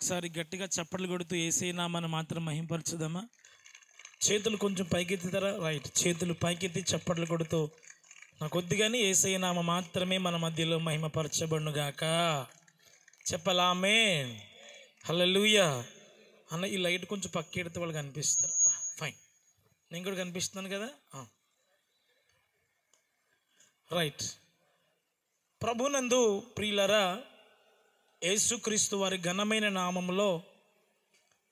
ఒకసారి గట్టిగా చప్పట్లు కొడుతూ ఏసైనామని మాత్రం మహింపరచుదామా? చేతులు కొంచెం పైకెత్తుతారా? రైట్ చేతులు పైకెత్తి చప్పట్లు కొడుతూ నా కొద్దిగానే ఏసైనామ మాత్రమే మన మధ్యలో మహిమపరచబడునుగాక. చెప్పలామే హల్లెలూయా అన్న ఈ లైట్ కొంచెం పక్కెడితే వాళ్ళు కనిపిస్తారు. Ah, ఫైన్ నేను కూడా కనిపిస్తున్నాను కదా? Ah. రైట్ ప్రభునందు ప్రియులరా యేసుక్రీస్తు వారి ఘనమైన నామములో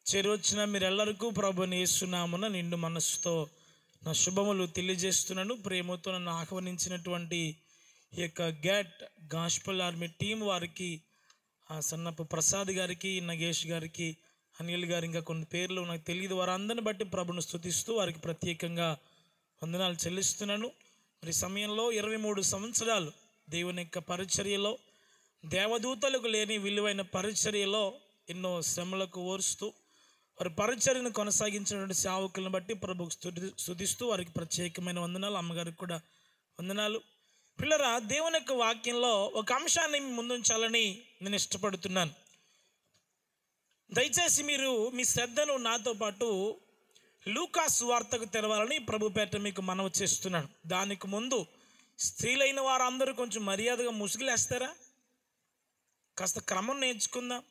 చేరొచ్చిన మీరెల్లరికూ ప్రభుని యేసునామున నిండు మనస్సుతో నా శుభములు తెలియజేస్తున్నాను. ప్రేమతో నన్ను ఆహ్వానించినటువంటి ఈ యొక్క గ్యాట్ గాస్పల్ ఆర్మీ టీం వారికి ఆ సన్నపు ప్రసాద్ గారికి నగేష్ గారికి అనిల్ గారు ఇంకా కొన్ని పేర్లు నాకు తెలియదు. వారందరిని బట్టి ప్రభును స్తుతిస్తూ వారికి ప్రత్యేకంగా వందనాలు చెల్లిస్తున్నాను. మరి సమయంలో ఇరవై మూడు సంవత్సరాలు దేవుని యొక్క పరిచర్యలో దేవదూతలకు లేని విలువైన పరిచర్యలో ఎన్నో శ్రమలకు ఓర్స్తూ వారి పరిచర్యను కొనసాగించినటువంటి సేవకులను బట్టి ప్రభుకు స్థుతి స్థుతిస్తూ వారికి ప్రత్యేకమైన వందనాలు అమ్మగారికి కూడా వందనాలు. పిల్లరా దేవుని యొక్క వాక్యంలో ఒక అంశాన్ని ముందుంచాలని నేను ఇష్టపడుతున్నాను. దయచేసి మీరు మీ శ్రద్ధను నాతో పాటు లూకాస్ వార్తకు తెరవాలని ప్రభుపేట మీకు మనవి చేస్తున్నాను. దానికి ముందు స్త్రీలైన వారందరూ కొంచెం మర్యాదగా ముసుగులేస్తారా? కాస్త క్రమం నేర్చుకుందాం.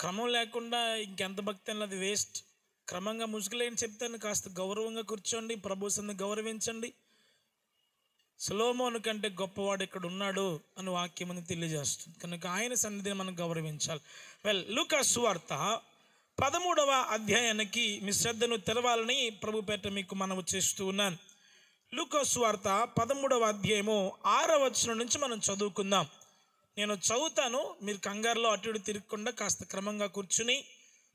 క్రమం లేకుండా ఇంకెంత భక్తి అన్నది వేస్ట్. క్రమంగా ముసుగులేని చెప్తాను. కాస్త గౌరవంగా కూర్చోండి. ప్రభు గౌరవించండి. సులోమోను కంటే గొప్పవాడు ఇక్కడ ఉన్నాడు అని వాక్యం అని తెలియజేస్తుంది. కనుక ఆయన సన్నిధిని మనం గౌరవించాలి. వెల్ లూకా సువార్త పదమూడవ అధ్యాయానికి మీ శ్రద్ధను తెరవాలని ప్రభు పేట మీకు మనము చేస్తూ ఉన్నాను. లూకా సువార్త పదమూడవ అధ్యాయము ఆరవ వచనం నుంచి మనం చదువుకుందాం. నేను చదువుతాను మీరు కంగారులో అటు ఇటు తిరగకుండా కాస్త క్రమంగా కూర్చుని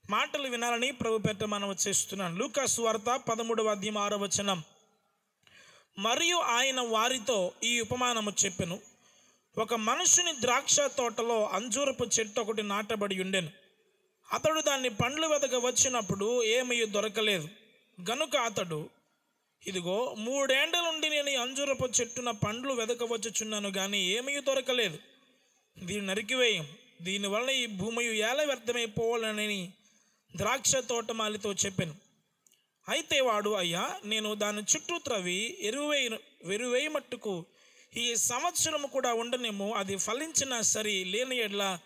మాటలు వినాలని ప్రభు పెట్ట మనం చేస్తున్నాను. లూకాస్ వార్త పదమూడవ అధ్యాయం ఆరో వచనం. మరియు ఆయన వారితో ఈ ఉపమానము చెప్పెను. ఒక మనుషుని ద్రాక్ష తోటలో అంజూరపు చెట్టు ఒకటి నాటబడి ఉండెను. అతడు దాన్ని పండ్లు వెతక వచ్చినప్పుడు ఏమీ దొరకలేదు. గనుక అతడు ఇదిగో మూడేండ్ల నుండి నేను అంజూరపు చెట్టున పండ్లు వెదకవచ్చుచున్నాను కానీ ఏమీ దొరకలేదు. దీన్ని నరికివేయం. దీనివల్ల ఈ భూమి ఎలా వ్యర్థమైపోవాలని ద్రాక్ష తోటమాలితో చెప్పాను. అయితే వాడు అయ్యా నేను దాని చుట్టూ త్రవి ఎరువే ఎరువేయి మట్టుకు ఈ సంవత్సరము కూడా ఉండనేమో అది ఫలించినా సరే లేని ఎడ్ల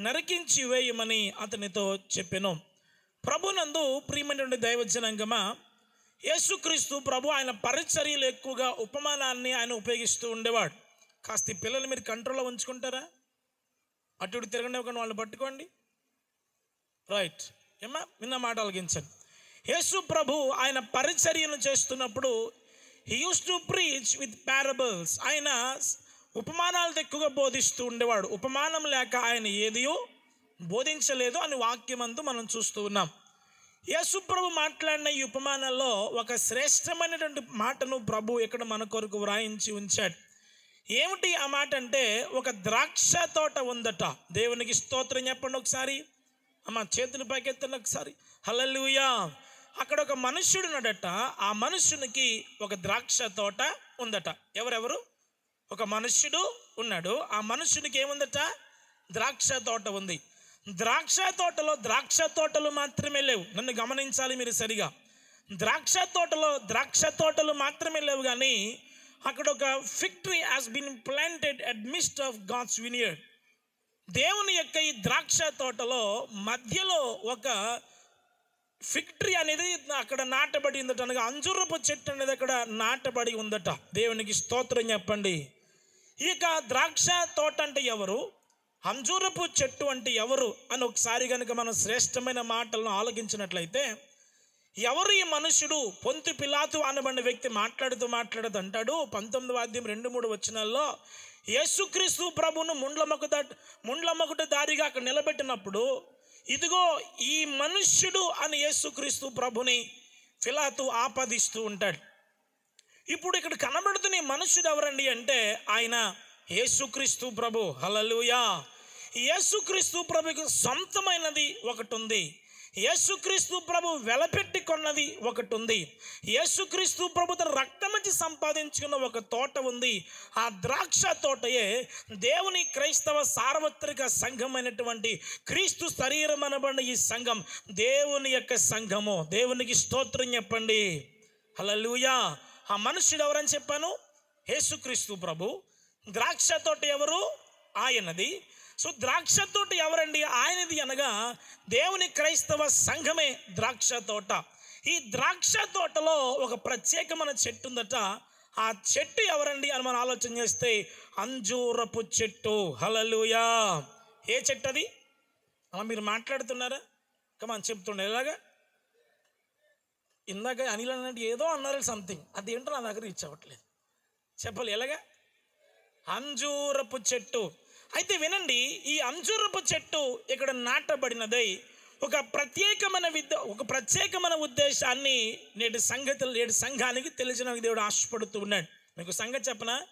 నరికించి వేయమని అతనితో చెప్పాను. ప్రభునందు ప్రియమైనటువంటి దైవజనంగమా యేసుక్రీస్తు ప్రభు ఆయన పరిచర్యలు ఎక్కువగా ఉపమానాన్ని ఆయన ఉపయోగిస్తూ ఉండేవాడు. కాస్త పిల్లలు మీరు కంట్రోల్లో ఉంచుకుంటారా? అటు ఇటు తిరగండి వాళ్ళని పట్టుకోండి. రైట్ ఏమా విన్న మాట అలగించండి యేసు ప్రభు ఆయన పరిచర్యను చేస్తున్నప్పుడు he uses to preach with parables ఆయన ఉపమానాలతో ఎక్కువగా బోధిస్తూ ఉండేవాడు. ఉపమానం లేక ఆయన ఏదియో బోధించలేదు అని వాక్యమంతా మనం చూస్తూ ఉన్నాం. యేసుప్రభు మాట్లాడిన ఈ ఉపమానంలో ఒక శ్రేష్టమైనటువంటి మాటను ప్రభు ఇక్కడ మన కొరకు వ్రాయించి ఉంచాడు. ఏమిటి ఆ మాట అంటే ఒక ద్రాక్ష తోట ఉందట. దేవునికి స్తోత్రం చెప్పండి ఒకసారి. అమ్మ చేతులు పైకెత్తండి ఒకసారి. హలలుయా అక్కడ ఒక మనుష్యుడు ఉన్నాడట. ఆ మనుష్యునికి ఒక ద్రాక్ష తోట ఉందట. ఎవరెవరు? ఒక మనుష్యుడు ఉన్నాడు. ఆ మనుష్యునికి ఏముందట? ద్రాక్ష తోట ఉంది. ద్రాక్ష తోటలో ద్రాక్ష తోటలు మాత్రమే లేవు. నన్ను గమనించాలి మీరు సరిగా. ద్రాక్ష తోటలో ద్రాక్ష తోటలు మాత్రమే లేవు కానీ అక్కడ ఒక fig tree has been planted at midst of God's vineyard. దేవుని యొక్క ఈ ద్రాక్ష తోటలో మధ్యలో ఒక ఫిక్టరీ అనేది అక్కడ నాటబడి ఉందట అనగా అంజురపు చెట్టు అనేది అక్కడ నాటబడి ఉందట. దేవునికి స్తోత్రం చెప్పండి. ఇక ద్రాక్ష తోట అంటే ఎవరు? అంజూరపు చెట్టు అంటే ఎవరు? అని ఒకసారి కనుక మనం శ్రేష్టమైన మాటలను ఆలోచించినట్లయితే ఎవరు ఈ మనుషుడు? పొంతు పిలాతు అనబడిన వ్యక్తి మాట్లాడుతూ మాట్లాడుతూ అంటాడు. పంతొమ్మిది వాద్యం రెండు మూడు వచనాల్లో యేసుక్రీస్తు ప్రభును ముండ్లమ్మకు దట్ ముండ్లమ్మకుట దారిగా అక్కడ నిలబెట్టినప్పుడు ఇదిగో ఈ మనుష్యుడు అని యేసుక్రీస్తు ప్రభుని ఫిలాతు ఆపాదిస్తూ ఉంటాడు. ఇప్పుడు ఇక్కడ కనబడుతున్న ఈ ఎవరండి అంటే ఆయన యేసుక్రీస్తు ప్రభు. హలలుయా యేసుక్రీస్తు ప్రభుకి సొంతమైనది ఒకటి ఉంది. యేసుక్రీస్తు ప్రభు వెలపెట్టి కొన్నది ఒకటి ఉంది యేసుక్రీస్తు ప్రభు తన సంపాదించుకున్న ఒక తోట ఉంది. ఆ ద్రాక్ష తోటయే దేవుని క్రైస్తవ సార్వత్రిక సంఘమైనటువంటి క్రీస్తు శరీరం అనబడిన ఈ సంఘం. దేవుని యొక్క సంఘము. దేవునికి స్తోత్రం చెప్పండి. హలలుయా ఆ మనుషుడు ఎవరని చెప్పాను? యేసుక్రీస్తు ప్రభు. ద్రాక్ష తోట ఎవరు? ఆయనది. సో ద్రాక్ష తోట ఎవరండి? ఆయనది అనగా దేవుని క్రైస్తవ సంఘమే ద్రాక్ష తోట. ఈ ద్రాక్ష తోటలో ఒక ప్రత్యేకమైన చెట్టు ఉందట. ఆ చెట్టు ఎవరండి అని మనం ఆలోచన చేస్తే అంజూరపు చెట్టు. హలలుయా ఏ చెట్టు అది? అలా మీరు మాట్లాడుతున్నారా? కమాన్ చెప్తుండే. ఇలాగా ఇందాక అనిల్ అన్నట్టు ఏదో అన్నారు సంథింగ్ అదేంటో నా దగ్గర రీచ్ అవ్వట్లేదు. చెప్పాలి. ఎలాగా? అంజూరపు చెట్టు. అయితే వినండి ఈ అంజూరపు చెట్టు ఇక్కడ నాటబడినదై ఒక ప్రత్యేకమైన విద్య ఒక ప్రత్యేకమైన ఉద్దేశాన్ని నేటి సంగతులు నేటి సంఘానికి తెలిసిన దేవుడు ఆశపడుతూ ఉన్నాడు. మీకు సంగతి చెప్పన?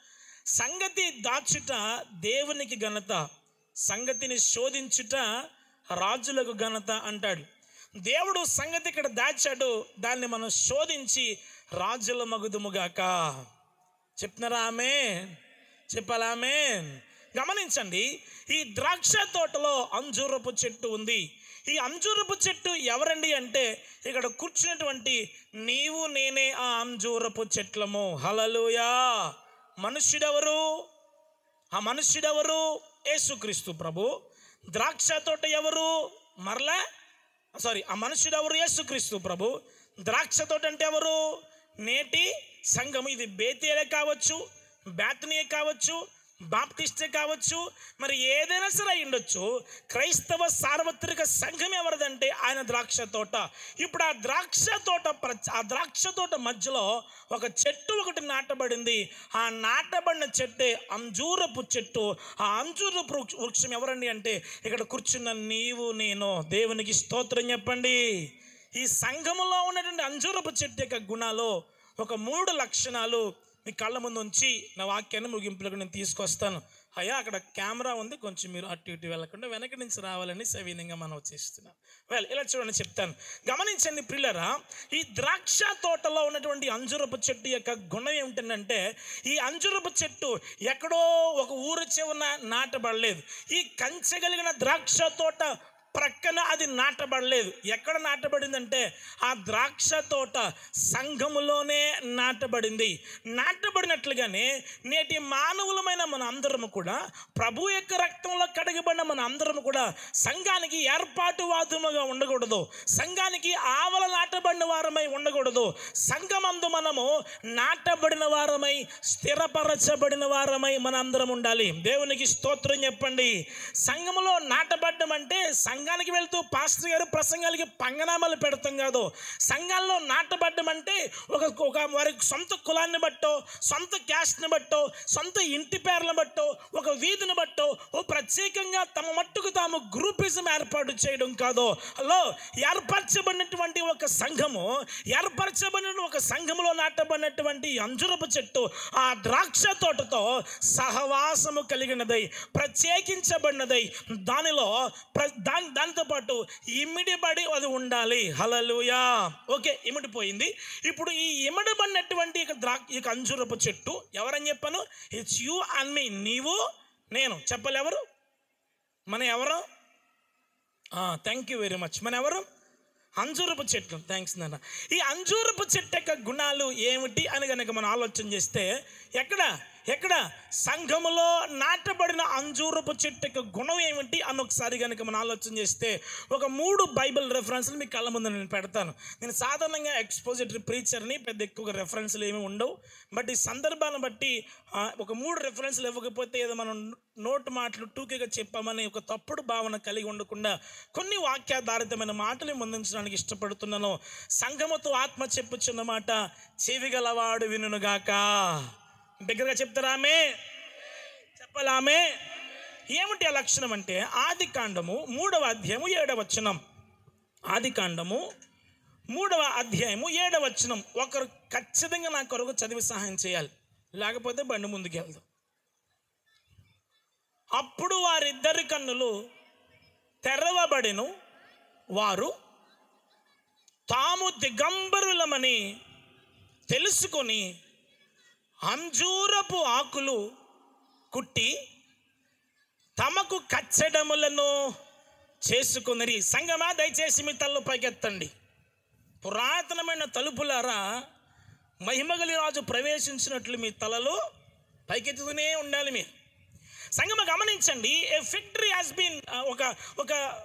సంగతి దాచుట దేవునికి ఘనత సంగతిని శోధించుట రాజులకు ఘనత అంటాడు. దేవుడు సంగతి ఇక్కడ దాచాడు దాన్ని మనం శోధించి రాజుల మగుదుముగాక. చెప్తున్నారా ఆమె చెప్పాలా? గమనించండి ఈ ద్రాక్ష తోటలో అంజూరపు చెట్టు ఉంది. ఈ అంజూరపు చెట్టు ఎవరండి అంటే ఇక్కడ కూర్చున్నటువంటి నీవు నేనే ఆ అంజూరపు చెట్లము. హలలుయా మనుష్యుడెవరు? ఆ మనుష్యుడెవరు? యేసుక్రీస్తు ప్రభు. ద్రాక్ష తోట ఎవరు? మరలా? సారీ ఆ మనుషుడు ఎవరు యేసుక్రీస్తు ప్రభు. ద్రాక్ష తోట అంటే ఎవరు? నేటి సంఘం ఇది బేతేలే కావచ్చు బ్యాతనీయ కావచ్చు బాప్టిస్ట్ కావచ్చు మరి ఏదైనా సరే ఉండొచ్చు. క్రైస్తవ సార్వత్రిక సంఘం ఎవరిదంటే ఆయన ద్రాక్ష తోట. ఇప్పుడు ఆ ద్రాక్ష తోట ప్ర- ఆ ద్రాక్ష తోట మధ్యలో ఒక చెట్టు ఒకటి నాటబడింది. ఆ నాటబడిన చెట్టే అంజూరపు చెట్టు. ఆ అంజూరపు వృక్ష- వృక్షం ఎవరండి అంటే ఇక్కడ కూర్చున్న నీవు నేను. దేవునికి స్తోత్రం చెప్పండి. ఈ సంఘములో ఉన్నటువంటి అంజూరపు చెట్టు యొక్క గుణాలు ఒక మూడు లక్షణాలు. మీ కళ్ళ ముందు ఉంచి నా వాక్యాన్ని ముగింపులకు నేను తీసుకొస్తాను. అయ్యా అక్కడ కెమెరా ఉంది. కొంచెం మీరు అటు ఇటు వెళ్ళకుండా వెనక నుంచి రావాలని సవీనంగా మనం చేస్తున్నాం వెల్ ఇలా చూడండి చెప్తాను. గమనించండి ప్రిల్లరా ఈ ద్రాక్ష తోటలో ఉన్నటువంటి అంజురపు చెట్టు యొక్క గుణం ఏమిటంటే ఈ అంజురపు చెట్టు ఎక్కడో ఒక ఊరు చివరన నాటబడలేదు. ఈ కంచె కలిగిన ద్రాక్ష తోట ప్రక్కన అది నాటబడలేదు. ఎక్కడ నాటబడిందంటే ఆ ద్రాక్ష తోట సంఘములోనే నాటబడింది. నాటబడినట్లుగానే నేటి మానవులమైన మన అందరము కూడా ప్రభు యొక్క రక్తంలో కడగబడిన మన అందరము కూడా సంఘానికి ఏర్పాటువాదముగా ఉండకూడదు. సంఘానికి ఆవల నాటబడిన వారమై ఉండకూడదు. సంఘమందు మనము నాటబడిన వారమై స్థిరపరచబడిన వారమై మన అందరం ఉండాలి. దేవునికి స్తోత్రం చెప్పండి. సంఘములో నాటబడ్డం అంటే సంఘానికి వెళ్తూ పాస్టర్ గారు ప్రసంగాలకి పంగనామాలు పెడతాం కాదు. సంఘాల్లో నాటబడ్డం అంటే ఒక ఒక వారి సొంత కులాన్ని బట్టో సొంత క్యాస్ట్ని బట్టో సొంత ఇంటి పేర్లను బట్టో ఒక వీధిని బట్టో ఓ ప్రత్యేకంగా తమ మట్టుకు తాము గ్రూపిజం ఏర్పాటు చేయడం కాదు. హలో ఏర్పరచబడినటువంటి ఒక సంఘము ఏర్పరచబడిన ఒక సంఘములో నాటబడినటువంటి అంజురపు చెట్టు ఆ ద్రాక్ష తోటతో సహవాసము కలిగినదై ప్రత్యేకించబడినదై దానిలో ప్ర- దాని దాంతోపాటు ఇమిడిబడి అది ఉండాలి. హలలుయా ఓకే ఇమిడిపోయింది ఇప్పుడు ఈ ఇమిడబడినటువంటి ఇక ద్రా ఇక అంజురపు చెట్టు ఎవరని చెప్పాను? ఇట్స్ యూ అండ్ మీ నీవు నేను. చెప్పాలి ఎవరు మన ఎవరు? థ్యాంక్ యూ వెరీ మచ్ మన ఎవరు? అంజూరపు చెట్లు థ్యాంక్స్ నాన్న. ఈ అంజూరపు చెట్టు యొక్క గుణాలు ఏమిటి అని కనుక మనం ఆలోచన చేస్తే ఎక్కడ? ఎక్కడ సంఘములో నాటబడిన అంజూరపు చెట్టు యొక్క గుణం ఏమిటి అని ఒకసారి కనుక మనం ఆలోచన చేస్తే ఒక మూడు బైబిల్ రెఫరెన్స్లు మీకు కళ్ళ ముందు నేను పెడతాను. నేను సాధారణంగా ఎక్స్పోజిటరీ ప్రీచర్ని పెద్ద ఎక్కువగా రెఫరెన్స్లు ఏమి ఉండవు. బట్ ఈ సందర్భాన్ని బట్టి ఒక మూడు రెఫరెన్స్లు ఇవ్వకపోతే ఏదో మనం నోటు మాటలు టూకీగా చెప్పామని ఒక తప్పుడు భావన కలిగి ఉండకుండా కొన్ని వాక్యాధారితమైన మాటలు ముందుంచడానికి ఇష్టపడుతున్నాను. సంఘముతో ఆత్మ చెప్పుచున్న మాట చెవిగలవాడు వినుగాక దగ్గరగా చెప్తారామే చెప్పలామే ఏమిటి ఆ లక్షణం అంటే? ఆది కాండము మూడవ అధ్యాయము ఏడవ వచనం. ఆది కాండము మూడవ అధ్యాయము ఏడవ వచనం. ఒకరు ఖచ్చితంగా నా కొరకు చదివి సహాయం చేయాలి. లేకపోతే బండి ముందుకెళ్దాం అప్పుడు వారిద్దరి కన్నులు తెరవబడిను. వారు తాము దిగంబరులమని తెలుసుకొని అంజూరపు ఆకులు కుట్టి తమకు కచ్చడములను చేసుకుని సంగమా దయచేసి మీ తల్లు పైకెత్తండి. పురాతనమైన తలుపులారా మహిమగలి రాజు ప్రవేశించినట్లు మీ తలలు పైకెత్తుతూనే ఉండాలి మీరు. సంగమ గమనించండి ఏ ఫిక్టరీ హాస్ బీన్ ఒక ఒక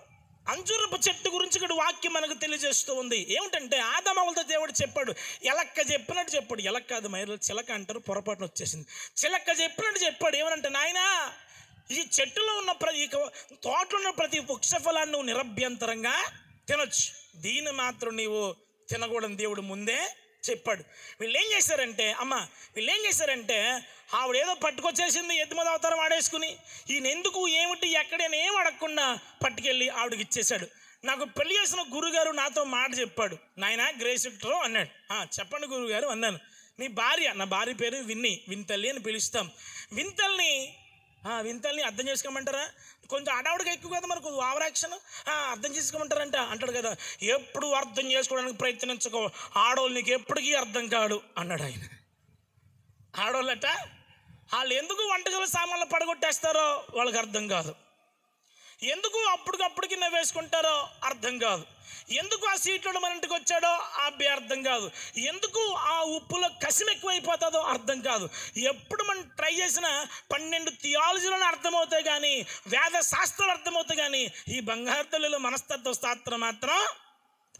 అంజురపు చెట్టు గురించి ఇక్కడ వాక్యం మనకు తెలియజేస్తూ ఉంది. ఏమిటంటే ఆదమవులతో దేవుడు చెప్పాడు ఎలక్క చెప్పినట్టు చెప్పాడు. ఎలక్క అది మైరలు చిలక అంటారు పొరపాటున వచ్చేసింది. చిలక్క చెప్పినట్టు చెప్పాడు ఏమనంటే నాయనా ఈ చెట్టులో ఉన్న ప్రతి ఈ తోటలో ఉన్న ప్రతి వృక్షఫలాన్ని నువ్వు నిరభ్యంతరంగా తినొచ్చు. దీన్ని మాత్రం నీవు తినకూడని దేవుడు ముందే చెప్పాడు. వీళ్ళు ఏం చేశారంటే అమ్మ వీళ్ళు ఏం చేశారంటే ఆవిడ ఏదో పట్టుకొచ్చేసింది ఎద్దు మీద అవతారం ఆడేసుకుని ఈయన ఎందుకు ఏమిటి ఎక్కడైనా ఏం అడగకుండా పట్టుకెళ్ళి ఆవిడకి ఇచ్చేశాడు. నాకు పెళ్ళి చేసిన గురుగారు నాతో మాట చెప్పాడు. నాయన గ్రేసిట్రో అన్నాడు. చెప్పండి గురుగారు అన్నాను. నీ భార్య నా భార్య పేరు విన్ని వింతల్లి అని పిలుస్తాం. వింతల్ని వింతల్ని అర్థం చేసుకోమంటారా? కొంచెం అడావుడికి ఎక్కువ కదా మరి కొంచెం ఓవరాక్షన్ అర్థం చేసుకోమంటారంట. అంటాడు కదా ఎప్పుడు అర్థం చేసుకోవడానికి ప్రయత్నించుకో ఆడవాళ్ళు నీకు ఎప్పటికీ అర్థం కాడు అన్నాడు ఆయన. ఆడవాళ్ళట వాళ్ళు ఎందుకు వంటగల సామాన్లు పడగొట్టేస్తారో వాళ్ళకి అర్థం కాదు. ఎందుకు అప్పటికప్పటికి నవ్వేసుకుంటారో అర్థం కాదు. ఎందుకు ఆ సీట్లో మన ఇంటికి వచ్చాడో ఆ అబ్బాయి అర్థం కాదు. ఎందుకు ఆ ఉప్పులో కసిం ఎక్కువైపోతుందో అర్థం కాదు. ఎప్పుడు మనం ట్రై చేసినా పన్నెండు థియాలజీలను అర్థమవుతాయి కానీ వేద శాస్త్రాలు అర్థమవుతాయి కానీ ఈ బంగారు తల్లిలో మనస్తత్వ శాస్త్రం మాత్రం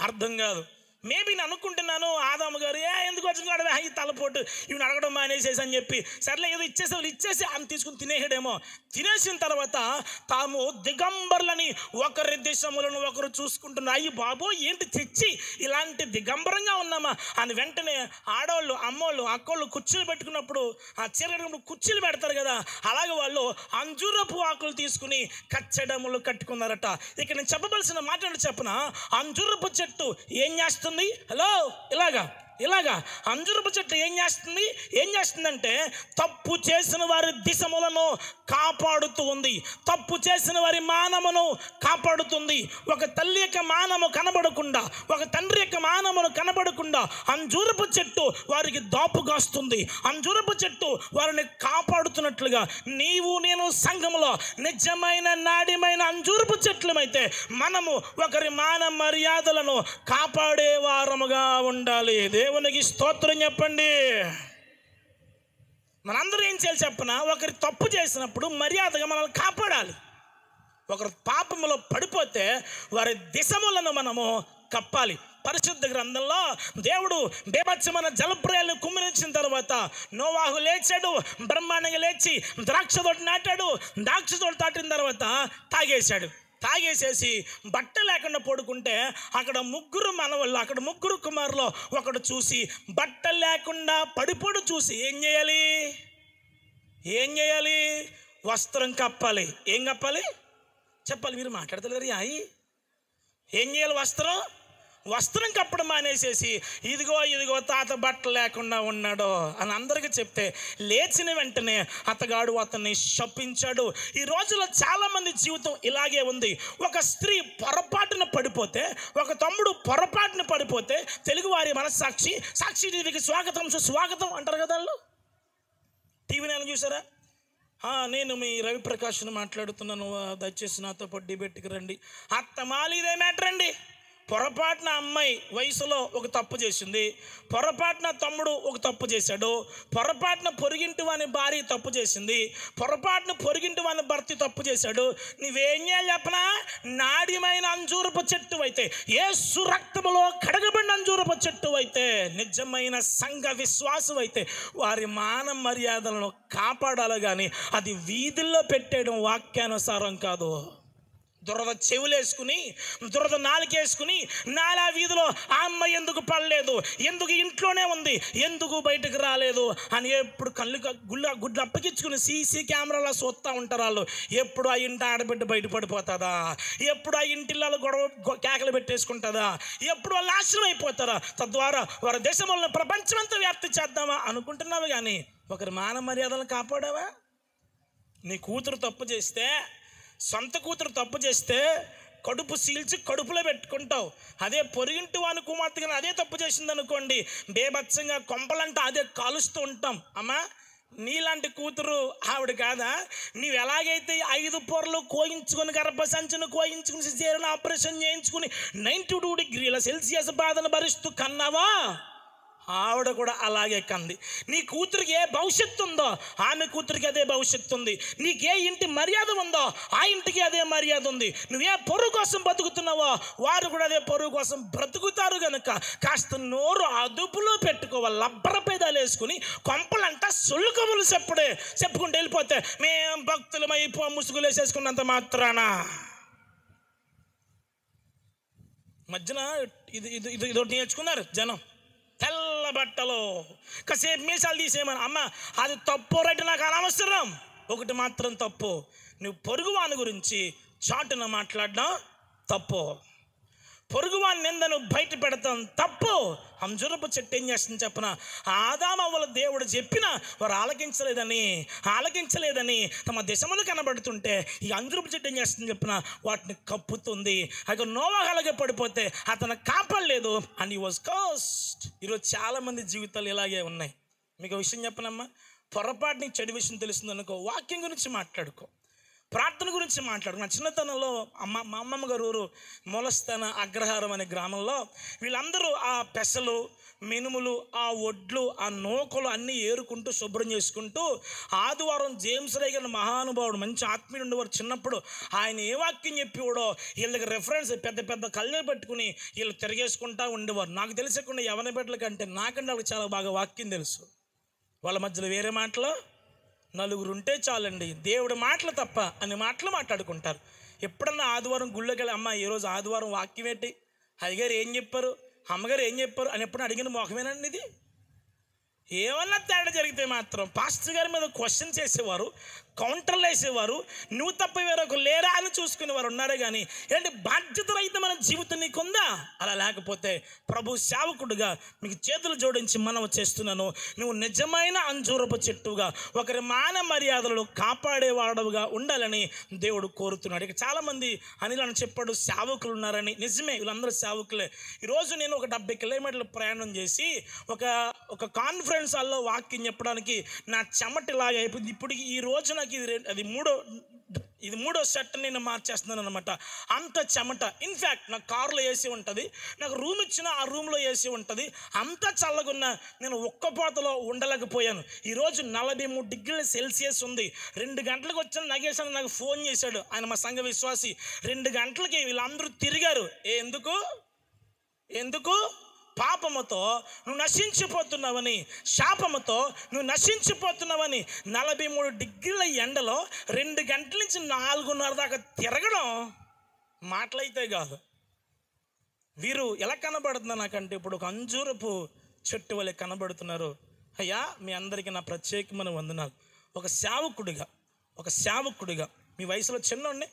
అర్థం కాదు. మేబీ నేను అనుకుంటున్నాను ఆదాము గారు ఏ ఎందుకు వచ్చిన కాడ ఈ తలపోటు ఇవి అడగడం మానేసేసి అని చెప్పి. సర్లే ఏదో ఇచ్చేసే వాళ్ళు ఇచ్చేసి ఆమె తీసుకుని తినేసాడేమో తినేసిన తర్వాత తాము దిగంబర్లని ఒకరి దిశములను ఒకరు చూసుకుంటున్నారు అయ్యి బాబో ఏంటి తెచ్చి? ఇలాంటి దిగంబరంగా ఉన్నామా? అని వెంటనే ఆడవాళ్ళు అమ్మోళ్ళు అక్కోళ్ళు కుర్చీలు పెట్టుకున్నప్పుడు ఆ చీర కుర్చీలు పెడతారు కదా అలాగే వాళ్ళు అంజూరపు ఆకులు తీసుకుని కచ్చడములు కట్టుకున్నారట. ఇక నేను చెప్పవలసిన మాట చెప్పిన? అంజూరపు చెట్టు ఏం చేస్తుంది హలో ఇలాగా ఇలాగా అంజురపు చెట్టు ఏం చేస్తుంది? ఏం చేస్తుందంటే తప్పు చేసిన వారి దిశములను కాపాడుతూ ఉంది. తప్పు చేసిన వారి మానమును కాపాడుతుంది. ఒక తల్లి యొక్క మానము కనబడకుండా ఒక తండ్రి యొక్క మానమును కనబడకుండా అంజూరపు చెట్టు వారికి దాపు కాస్తుంది. అంజూరపు చెట్టు వారిని కాపాడుతున్నట్లుగా నీవు నేను సంఘములో నిజమైన నాడిమైన అంజూరపు చెట్లమైతే మనము ఒకరి మాన మర్యాదలను కాపాడే వారముగా ఉండాలి. దేవునికి స్తోత్రం చెప్పండి. మనందరూ ఏం చేయాలి చెప్పిన? ఒకరి తప్పు చేసినప్పుడు మర్యాదగా మనల్ని కాపాడాలి. ఒకరు పాపములో పడిపోతే వారి దిశములను మనము కప్పాలి. పరిశుద్ధ గ్రంథంలో దేవుడు బేభత్సమైన జలప్రయాలను కుమ్మరించిన తర్వాత నోవాహు లేచాడు బ్రహ్మాండంగా లేచి ద్రాక్ష తోటి నాటాడు ద్రాక్ష తోటి దాటిన తర్వాత తాగేశాడు. తాగేసేసి బట్ట లేకుండా పడుకుంటే అక్కడ ముగ్గురు మనవాళ్ళు అక్కడ ముగ్గురు కుమారులు ఒకడు చూసి బట్ట లేకుండా పడిపోడు చూసి ఏం చేయాలి? ఏం చేయాలి? వస్త్రం కప్పాలి. ఏం కప్పాలి? చెప్పాలి మీరు మాట్లాడతలేరు అయి. ఏం చేయాలి వస్త్రం? వస్త్రం కప్పడం మానేసేసి ఇదిగో ఇదిగో తాత బట్టలు లేకుండా ఉన్నాడు అని అందరికీ చెప్తే లేచిన వెంటనే అతగాడు అతన్ని శపించాడు. ఈ రోజుల్లో చాలామంది జీవితం ఇలాగే ఉంది. ఒక స్త్రీ పొరపాటున పడిపోతే ఒక తమ్ముడు పొరపాటున పడిపోతే తెలుగువారి మనస్సాక్షి సాక్షి టీవీకి స్వాగతం సుస్వాగతం అంటారు కదా వాళ్ళు. టీవీ నేను చూసారా నేను మీ రవిప్రకాష్ని మాట్లాడుతున్నాను. దయచేసి నాతో పాటు డిబేట్కి రండి. అత్తమాలి ఇదే మ్యాటర్ అండి. పొరపాటున అమ్మాయి వయసులో ఒక తప్పు చేసింది పొరపాటున తమ్ముడు ఒక తప్పు చేశాడు పొరపాటున పొరిగింటి వాని భార్య తప్పు చేసింది పొరపాటున పొరిగింటి వాని భర్త తప్పు చేశాడు నువ్వేం చేయాలి చెప్పనా? నాడిమైన అంజూరపు చెట్టు అయితే ఏ సురక్తములో కడగబడిన అంజూరపు చెట్టు అయితే నిజమైన సంఘ విశ్వాసం అయితే వారి మాన మర్యాదలను కాపాడాలి కానీ అది వీధుల్లో పెట్టేయడం వాక్యానుసారం కాదు. దురద చెవులేసుకుని దురద నాలుకేసుకుని నాలా వీధిలో ఆ అమ్మ ఎందుకు పడలేదు? ఎందుకు ఇంట్లోనే ఉంది? ఎందుకు బయటకు రాలేదు? అని ఎప్పుడు కళ్ళు గుళ్ళ గుడ్లు అప్పగించుకుని సీసీ కెమెరాలో చూస్తూ ఉంటారు వాళ్ళు. ఎప్పుడు ఆ ఇంటి ఆడబిడ్డ బయటపడిపోతుందా? ఎప్పుడు ఆ ఇంటిల్లో గొడవ కేకలు పెట్టేసుకుంటుందా? ఎప్పుడు వాళ్ళు నాశనం అయిపోతారా? తద్వారా వారి దేశంలో ప్రపంచమంతా వ్యాప్తి చేద్దామా అనుకుంటున్నావు కానీ ఒకరి మాన మర్యాదలను కాపాడావా? నీ కూతురు తప్పు చేస్తే సొంత కూతురు తప్పు చేస్తే కడుపు సీల్చి కడుపులో పెట్టుకుంటావు. అదే పొరిగింటి వాని కుమార్తె కానీ అదే తప్పు చేసిందనుకోండి బేభత్సంగా కొంపలంటే అదే కాలుస్తూ ఉంటాం. అమ్మా నీలాంటి కూతురు ఆవిడ కాదా? నీవు ఎలాగైతే ఐదు పొరలు కోయించుకుని గర్భసంచను కోయించుకుని సిజేరియన్ ఆపరేషన్ చేయించుకుని నైంటీ టూ డిగ్రీల సెల్సియస్ బాధను భరిస్తూ కన్నావా? ఆవిడ కూడా అలాగే కంది. నీ కూతురికి ఏ భవిష్యత్తు ఉందో ఆమె కూతురికి అదే భవిష్యత్తు ఉంది. నీకే ఇంటి మర్యాద ఉందో ఆ ఇంటికి అదే మర్యాద ఉంది. నువ్వే పొరుగు కోసం బతుకుతున్నావో వారు కూడా అదే పొరుగు కోసం బ్రతుకుతారు కనుక కాస్త నోరు అదుపులో పెట్టుకోవాలి. లబ్బర పేదాలు వేసుకుని కొంపలంట సుల్కములు చెప్పుడే చెప్పుకుంటూ వెళ్ళిపోతే మేం భక్తులమై పో ముసుగులు వేసేసుకున్నంత మాత్రాన. మధ్యన ఇది ఇది ఇది ఒకటి నేర్చుకున్నారు జనం. బట్టలు. కాసేపు మీసాలు తీసేయమని అమ్మ అది తప్పు రైట్ నాకు అనవసరం ఒకటి మాత్రం తప్పు. నువ్వు పొరుగువాని గురించి చాటున మాట్లాడడం తప్పు. పొరుగువాని నిందను బయట పెడతాం తప్పు. అంజురపు చెట్టు ఏం చేస్తుంది చెప్పన? ఆదామవ్వల దేవుడు చెప్పిన వారు ఆలకించలేదని ఆలకించలేదని తమ దేశములు కనబడుతుంటే ఈ అంజురపు చెట్టు ఏం చేస్తుంది చెప్పిన? వాటిని కప్పుతుంది. అక్కడ నోవాహలగా పడిపోతే అతను కాపాడలేదు. అండ్ ఈ వాజ్ కాస్ట్ ఈరోజు చాలామంది జీవితాలు ఇలాగే ఉన్నాయి. మీకు విషయం చెప్పనమ్మా? పొరపాటు నీకు చెడు విషయం తెలుస్తుంది అనుకో వాక్యం గురించి మాట్లాడుకో. ప్రార్థన గురించి మాట్లాడు నా చిన్నతనంలో అమ్మ మా అమ్మమ్మ గారు ఊరు మూలస్థాన అగ్రహారం అనే గ్రామంలో వీళ్ళందరూ ఆ పెసలు మినుములు ఆ ఒడ్లు ఆ నూకలు అన్నీ ఏరుకుంటూ శుభ్రం చేసుకుంటూ ఆదివారం జేమ్స్ రే మహానుభావుడు మంచి ఆత్మీయుడు ఉండేవారు చిన్నప్పుడు. ఆయన ఏ వాక్యం చెప్పేవాడో వీళ్ళకి రెఫరెన్స్ పెద్ద పెద్ద కళ్ళు పెట్టుకుని వీళ్ళు తిరిగేసుకుంటా ఉండేవారు. నాకు తెలిసకుండా ఎవరి బిడ్డల కంటే నాకంటే వాళ్ళకి చాలా బాగా వాక్యం తెలుసు. వాళ్ళ మధ్యలో వేరే మాటలు? నలుగురు ఉంటే చాలండి. దేవుడి మాటలు తప్ప అనే మాటలు మాట్లాడుకుంటారు. ఎప్పుడన్నా ఆదివారం గుళ్ళోకి అమ్మ ఈరోజు ఆదివారం వాక్యం ఏంటి? హరిగారు ఏం చెప్పారు? అమ్మగారు ఏం చెప్పారు? అని ఎప్పుడు అడిగిన మోహమేనండి ఇది? ఏమన్నా తేడా జరిగితే మాత్రం పాస్టర్ గారి మీద క్వశ్చన్ చేసేవారు. కౌంటర్లు వేసేవారు నువ్వు తప్ప వేరొకరు లేరా? అని చూసుకునేవారు ఉన్నారే కానీ ఏంటి బాధ్యత రహితమైన జీవితం నీకుందా? అలా లేకపోతే ప్రభు సేవకుడుగా మీకు చేతులు జోడించి మనం చేస్తున్నాను. నువ్వు నిజమైన అంజూరపు చెట్టుగా ఒకరి మాన మర్యాదలు కాపాడేవాడవుగా ఉండాలని దేవుడు కోరుతున్నాడు. ఇక చాలామంది అనిల్ అని చెప్పాడు సేవకులు ఉన్నారని. నిజమే వీళ్ళందరూ సేవకులే. ఈరోజు నేను ఒక డెబ్బై కిలోమీటర్లు ప్రయాణం చేసి ఒక ఒక కాన్ఫరెన్స్ హాల్లో వాక్యం చెప్పడానికి నా చెమట అయిపోయింది. ఇప్పుడు ఈ రోజున నాకు ఇది అది మూడో ఇది మూడో షర్ట్ నేను మార్చేస్తున్నాను అనమాట అంత చెమట. ఇన్ఫ్యాక్ట్ నాకు కారులో ఏసీ ఉంటుంది. నాకు రూమ్ ఇచ్చిన ఆ రూమ్లో ఏసీ ఉంటుంది. అంత చల్లగున్న నేను ఒక్క పోతలో ఉండలేకపోయాను. ఈరోజు నలభై మూడు డిగ్రీల సెల్సియస్ ఉంది. రెండు గంటలకు వచ్చిన నగేష్ అని నాకు ఫోన్ చేశాడు. ఆయన మా సంఘ విశ్వాసి. రెండు గంటలకి వీళ్ళందరూ తిరిగారు. ఎందుకు? ఎందుకు? పాపముతో నువ్వు నశించిపోతున్నావని శాపముతో నువ్వు నశించిపోతున్నావని నలభై మూడు డిగ్రీల ఎండలో రెండు గంటల నుంచి నాలుగున్నర దాకా తిరగడం మాటలైతే కాదు. వీరు ఎలా కనబడుతున్నారు నాకంటే? ఇప్పుడు ఒక అంజూరపు చెట్టు వలె కనబడుతున్నారు. అయ్యా మీ అందరికీ నా ప్రత్యేకమైన వందనాలు. ఒక సేవకుడిగా ఒక సేవకుడిగా మీ వయసులో చిన్నోడిని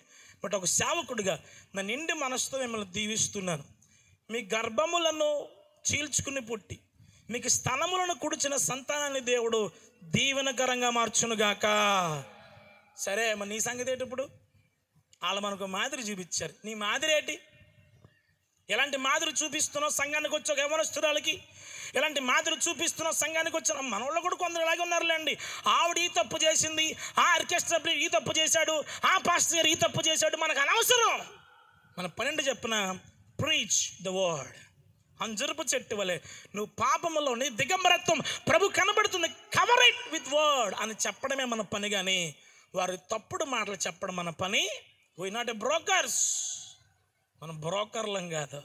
బట్ ఒక సేవకుడిగా నా నిండి మనసుతో మిమ్మల్ని దీవిస్తున్నాను. మీ గర్భములను చీల్చుకుని పుట్టి. మీకు స్థలములను కుడిచిన సంతానాన్ని దేవుడు దీవెనకరంగా మార్చునుగాక. సరే మరి నీ సంగతి ఏంటి ఇప్పుడు? వాళ్ళు మనకు మాదిరి చూపించారు. నీ మాదిరి ఏంటి? ఎలాంటి మాదిరి చూపిస్తున్నావు సంఘానికి వచ్చి ఒక యవనస్తురాలకి? ఎలాంటి మాదిరి చూపిస్తున్నావు సంఘానికి వచ్చిన మనవాళ్ళు కూడా కొందరు ఇలాగే ఉన్నారులేండి. ఆవిడ ఈ తప్పు చేసింది ఆ ఆర్కెస్ట్రా ఈ తప్పు చేశాడు ఆ పాస్టర్ గారు ఈ తప్పు చేశాడు మనకు అనవసరం. మన పన్నెండు చెప్పిన ప్రీచ్ ద వర్డ్ అంజరపు చెట్టు వలె నువ్వు పాపములోని దిగంబరత్వం ప్రభు కనబడుతుంది. కవర్ ఇట్ విత్ వర్డ్ అని చెప్పడమే మన పని కానీ వారి తప్పుడు మాటలు చెప్పడం మన పని. వీ నాట్ ఎ బ్రోకర్స్ మనం బ్రోకర్లం కాదు.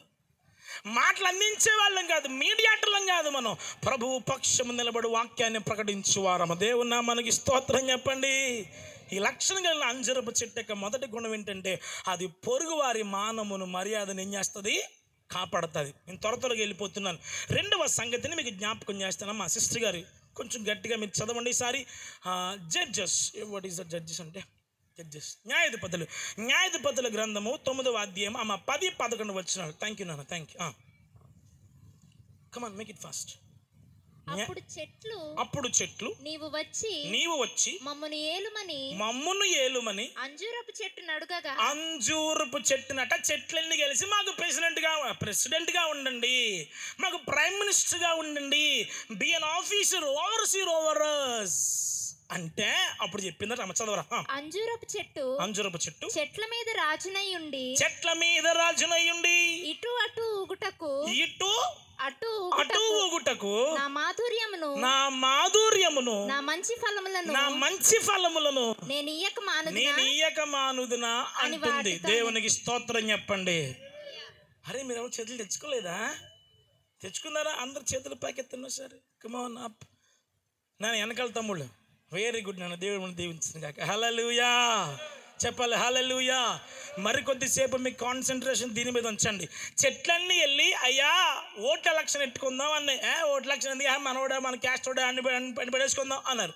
మాటలు అందించే వాళ్ళం కాదు మీడియాటర్లం కాదు మనం. ప్రభువు పక్షము నిలబడి వాక్యాన్ని ప్రకటించువారము. దేవున్నా మనకి స్తోత్రం చెప్పండి. ఈ లక్షణం కలిగిన అంజరపు చెట్టు యొక్క మొదటి గుణం ఏంటంటే అది పొరుగువారి మానమును మర్యాదను ఏం చేస్తుంది కాపాడుతుంది. నేను త్వర త్వరగా వెళ్ళిపోతున్నాను. రెండవ సంగతిని మీకు జ్ఞాపకం చేస్తాను. మా సిస్టర్ గారు కొంచెం గట్టిగా మీరు చదవండి ఈసారి. Judges what is the judges అంటే? జడ్జెస్. న్యాయాధిపతులు. న్యాయాధిపతుల గ్రంథము తొమ్మిదవ అధ్యాయం ఆమె పది పదకొండు వచ్చినాడు. థ్యాంక్ యూ నాన్న. Thank you come on make it fast అప్పుడు చెట్లు అప్పుడు చెట్లు నీవు వచ్చి నీవు వచ్చి మమ్మను ఏలుమని మమ్మును ఏలుమని అంజూరపు చెట్టు నడుగగా అంజూరపు చెట్టునట చెట్లన్నీ కలిసి మాకు ప్రెసిడెంట్గా ప్రెసిడెంట్గా ఉండండి. మాకు ప్రైమ్ మినిస్టర్గా ఉండండి. Be an officer overseer overs అంటే అప్పుడు చెప్పిందట అమ్మ చదవరా అంజూరపు చెట్టు అంజూరపు చెట్టు. చెట్ల మీద రాజునై ఉండి చెట్ల మీద రాజునయ్యుండి ఇటు అటు ఊగుటకు ఇటు అటు అటు ఊగుటకు నా మాధుర్యమును నా మాధుర్యమును నా మంచి ఫలములను నా మంచి ఫలములను నేను ఇయ్యక మానుదునా? నేను ఇయ్యక మానుదునా అంటుంది. దేవునికి స్తోత్రం చెప్పండి. అరే మీరు ఎవరు చేతులు తెచ్చుకోలేదా? తెచ్చుకున్నారా? అందరు చేతులు పైకెత్తున్నా సరే. కమాన్ అప్ నేను వెనకాల తమ్ముళ్ళు. వెరీ గుడ్ నన్ను దేవుడు దీవించింది కాక. హలలుయా చెప్పాలి. హలలుయా మరికొద్దిసేపు మీ కాన్సన్ట్రేషన్ దీని మీద ఉంచండి. చెట్లన్నీ వెళ్ళి అయ్యా ఓట్ల ఎలక్షన్ ఎట్టుకుందాం అన్నీ ఏ ఓట్ల ఎలక్షన్ ఎందుకు? ఏ, మనోడా మన క్యాస్ట్ అన్ని పని పడేసుకుందాం అన్నారు.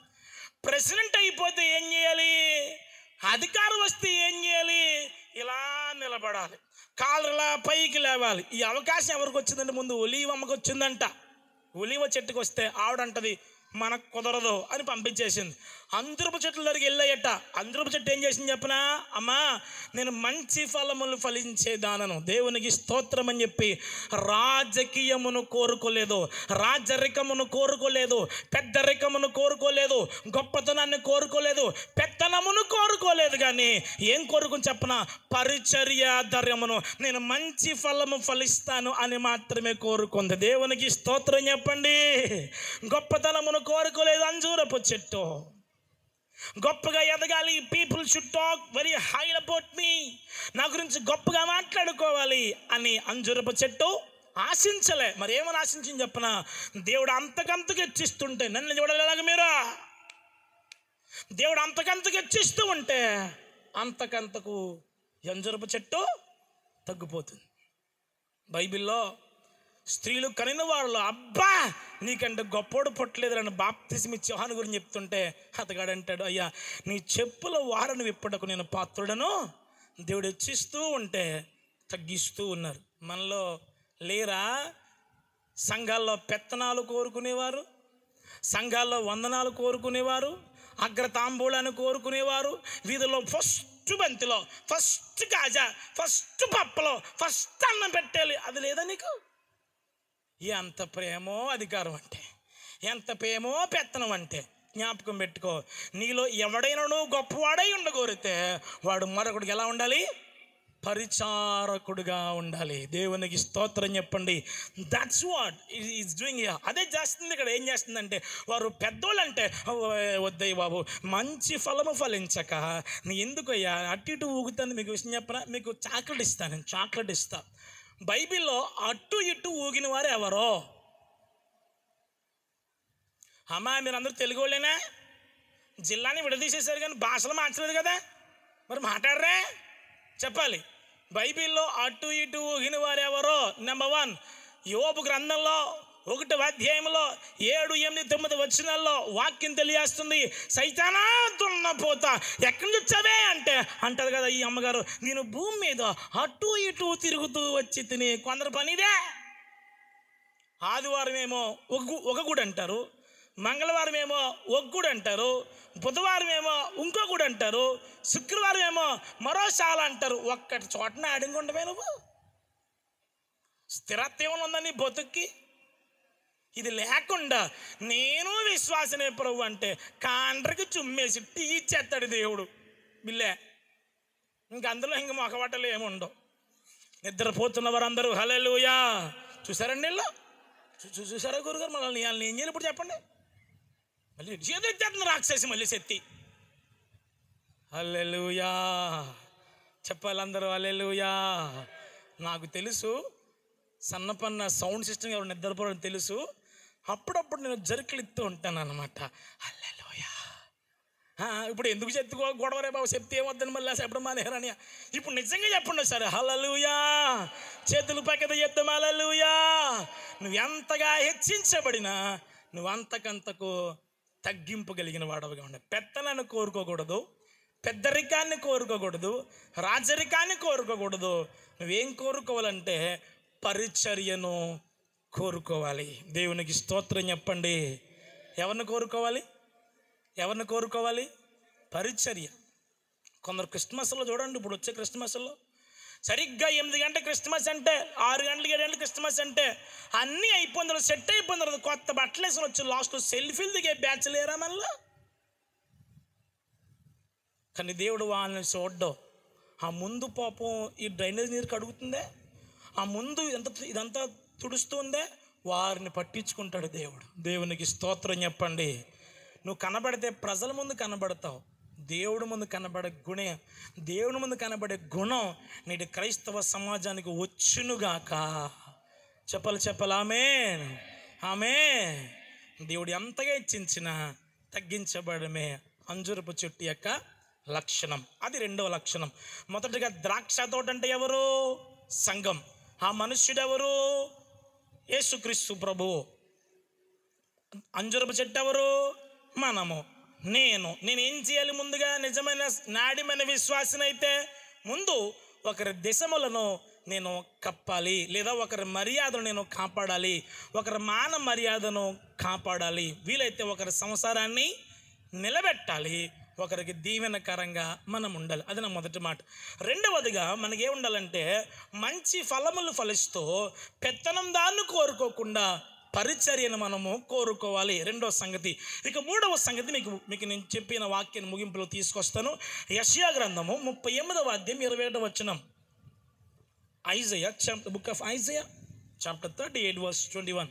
ప్రెసిడెంట్ అయిపోతే ఏం చేయాలి? అధికారం వస్తే ఏం చేయాలి? ఇలా నిలబడాలి. కాలులా పైకి లేవాలి. ఈ అవకాశం ఎవరికి వచ్చిందంటే ముందు ఒలీవమ్మకి వచ్చిందంట. ఒలీవ చెట్టుకు వస్తే ఆవిడంటది మనకు కుదరదు అని పంపించేసింది. అందరపు చెట్ల దగ్గరికి వెళ్ళాయట. అందరపు చెట్టు ఏం చేసింది చెప్పనా? అమ్మా నేను మంచి ఫలములు ఫలించే దానను. దేవునికి స్తోత్రం అని చెప్పి రాజకీయమును కోరుకోలేదు. రాజరికమును కోరుకోలేదు. పెద్దరికమును కోరుకోలేదు. గొప్పతనాన్ని కోరుకోలేదు. పెత్తనమును కోరుకోలేదు కానీ ఏం కోరుకుని చెప్పన? పరిచర్య ధర్యమును నేను మంచి ఫలము ఫలిస్తాను అని మాత్రమే కోరుకుంది. దేవునికి స్తోత్రం చెప్పండి. గొప్పతనమును కోరుకోలేదు అంజూరపు చెట్టు. గొప్పగా ఎదగాలి. People should talk very high about me నా గురించి గొప్పగా మాట్లాడుకోవాలి అని అంజురపు చెట్టు ఆశించలే. మరి ఏమని ఆశించింది చెప్పిన? దేవుడు అంతకంతకు హెచ్చిస్తుంటే నన్ను చూడలేలాగా మీరా? దేవుడు అంతకంతకు హెచ్చిస్తూ ఉంటే అంతకంతకు అంజురపు చెట్టు తగ్గిపోతుంది. బైబిల్లో స్త్రీలు కనిన వాళ్ళు అబ్బా నీకంటే గొప్పోడు పుట్టలేదని ఇచ్చే చౌహాన్ గురించి చెప్తుంటే అతగాడంటాడు అయ్యా నీ చెప్పుల వారను విప్పటకు నేను పాత్రుడను. దేవుడు హెచ్చిస్తూ ఉంటే తగ్గిస్తూ ఉన్నారు. మనలో లేరా? సంఘాల్లో పెత్తనాలు కోరుకునేవారు సంఘాల్లో వందనాలు కోరుకునేవారు అగ్రతాంబూలాన్ని కోరుకునేవారు వీధిలో ఫస్ట్ బంతిలో ఫస్ట్ కాజా ఫస్ట్ పప్పలో ఫస్ట్ అన్నం పెట్టాలి అది లేదా నీకు? ఎంత ప్రేమో అధికారం అంటే ఎంత ప్రేమో పెత్తనం అంటే జ్ఞాపకం పెట్టుకో. నీలో ఎవడైనాను గొప్పవాడై ఉండగోరితే వాడు మరొకడికి ఎలా ఉండాలి? పరిచారకుడుగా ఉండాలి. దేవునికి స్తోత్రం చెప్పండి. దట్స్ వాట్ ఈజ్ డూయింగ్ అదే చేస్తుంది ఇక్కడ. ఏం చేస్తుందంటే వారు పెద్దోళ్ళు అంటే వద్దయ్య బాబు మంచి ఫలము ఫలించక నీ ఎందుకయ్యా? అటు ఇటు ఊగుతాను మీకు విషయం చెప్పరా మీకు చాక్లెట్ ఇస్తాను నేను చాక్లెట్ ఇస్తాను బైబిల్లో అటు ఇటు ఊగిన వారు ఎవరో? అమ్మా మీరందరూ తెలుగు వాళ్ళేనా? జిల్లాని విడదీసేశారు కానీ భాషలు మార్చలేదు కదా? మరి మాట్లాడరే? చెప్పాలి. బైబిల్లో అటు ఇటు ఊగిన వారు ఎవరో? నెంబర్ వన్ యోపు గ్రంథంలో ఒకటి అధ్యాయంలో ఏడు ఎనిమిది తొమ్మిది వచ్చినాల్లో వాక్యం తెలియజేస్తుంది. సైతానా దున్నపోతా ఎక్కడి నుంచి వచ్చావే అంటే అంటారు కదా ఈ అమ్మగారు నేను భూమి మీద అటు ఇటు తిరుగుతూ వచ్చి తిని కొందరు పనిదే. ఆదివారం ఏమో ఒక ఒక గుడి అంటారు మంగళవారం ఏమో ఒక గుడి అంటారు బుధవారం ఏమో ఇంకో గుడి అంటారు శుక్రవారం ఏమో మరో అంటారు. ఒక్కటి చోటన అడుగుండమే నువ్వు. స్థిరత్వం ఉందని బతుక్కి ఇది లేకుండా నేను విశ్వాసనే ప్రభు అంటే కాండ్రకి చుమ్మేసి టీ ఇచ్చేస్తాడు దేవుడు. బిల్లే ఇంక అందులో ఇంక మొకబట్టలు ఏముండవు. నిద్రపోతున్న వారందరూ హలెలుయా చూసారండి వీళ్ళు? చూ- చూసారా గురుగారు? మనల్ని వాళ్ళని ఏం చేయాలి ఇప్పుడు చెప్పండి. మళ్ళీ చేతులు ఎత్తేస్తుంది రాక్షసి మళ్ళీ శక్తి. హల్లెలూయా! చెప్పాలి అందరూ హల్లెలూయా! నాకు తెలుసు సన్నపన్న సౌండ్ సిస్టమ్ ఎవరు నిద్రపోవడం తెలుసు అప్పుడప్పుడు నేను జరుకులు ఇస్తూ ఉంటాను అనమాట హల్లెలూయా ఇప్పుడు ఎందుకు చెత్తుకో గొడవ రే బాబు చెప్తే ఏమొద్దని మళ్ళీ చెప్పడం మానేరని ఇప్పుడు నిజంగా చెప్పండి సరే హలలుయా చేతులు పక్కన చెప్తాం హలలుయా నువ్వు ఎంతగా హెచ్చించబడినా నువ్వు అంతకంతకు తగ్గింపు కలిగిన వాడవుగా ఉండే. పెత్తలను కోరుకోకూడదు పెద్దరికాన్ని కోరుకోకూడదు రాజరికాన్ని కోరుకోకూడదు. నువ్వేం కోరుకోవాలంటే పరిచర్యను కోరుకోవాలి. దేవునికి స్తోత్రం చెప్పండి. ఎవరిని కోరుకోవాలి? ఎవరిని కోరుకోవాలి? పరిచర్య. కొందరు క్రిస్మస్లో చూడండి ఇప్పుడు వచ్చే క్రిస్మస్లో. సరిగ్గా ఎనిమిది గంటల క్రిస్మస్ అంటే ఆరు గంటలకి ఏడు గంటల క్రిస్మస్ అంటే అన్నీ అయిపోయిన సెట్ అయిపోయింది కొత్త బట్టలు వేసుకుని వచ్చి లాస్ట్లో సెల్ఫీలు దిగే బ్యాచ్ లేరా మళ్ళా? కానీ దేవుడు వాళ్ళని చూడ్డం. ఆ ముందు పాపం ఈ డ్రైనేజ్ నీరు కడుగుతుందే? ఆ ముందు ఎంత ఇదంతా తుడుస్తుందే వారిని పట్టించుకుంటాడు దేవుడు. దేవునికి స్తోత్రం చెప్పండి. నువ్వు కనబడితే ప్రజల ముందు కనబడతావు. దేవుడి ముందు కనబడే గుణే దేవుడి ముందు కనబడే గుణం నేటి క్రైస్తవ సమాజానికి వచ్చునుగాక. చెప్పలు చెప్పలు. ఆమె ఆమె దేవుడు ఎంతగా ఇచ్చించిన తగ్గించబడమే. అంజురపు చెట్టు యొక్క లక్షణం. అది రెండవ లక్షణం. మొదటిగా ద్రాక్ష తోట అంటే ఎవరు? సంఘం. ఆ మనుష్యుడెవరు యేసుక్రీస్తు ప్రభువు అంజురపు చెట్టు ఎవరు మనము. నేను. నేను ఏం చేయాలి ముందుగా? నిజమైన నాడిమైన విశ్వాసనైతే ముందు ఒకరి దిశములను నేను కప్పాలి. లేదా ఒకరి మర్యాదను నేను కాపాడాలి. ఒకరి మాన మర్యాదను కాపాడాలి. వీలైతే ఒకరి సంసారాన్ని నిలబెట్టాలి. ఒకరికి దీవెనకరంగా మనం ఉండాలి. అది నా మొదటి మాట. రెండవదిగా మనకి ఉండాలంటే మంచి ఫలములు ఫలిస్తూ పెత్తనం దాన్ని కోరుకోకుండా పరిచర్యను మనము కోరుకోవాలి. రెండవ సంగతి. ఇక మూడవ సంగతి మీకు మీకు నేను చెప్పిన వాక్యాన్ని ముగింపులో తీసుకొస్తాను. యషియా గ్రంథము ముప్పై ఎనిమిదవ అధ్యాయం ఇరవై ఏడవ వచనం. Isaiah chapter book of Isaiah chapter thirty eight verse twenty one.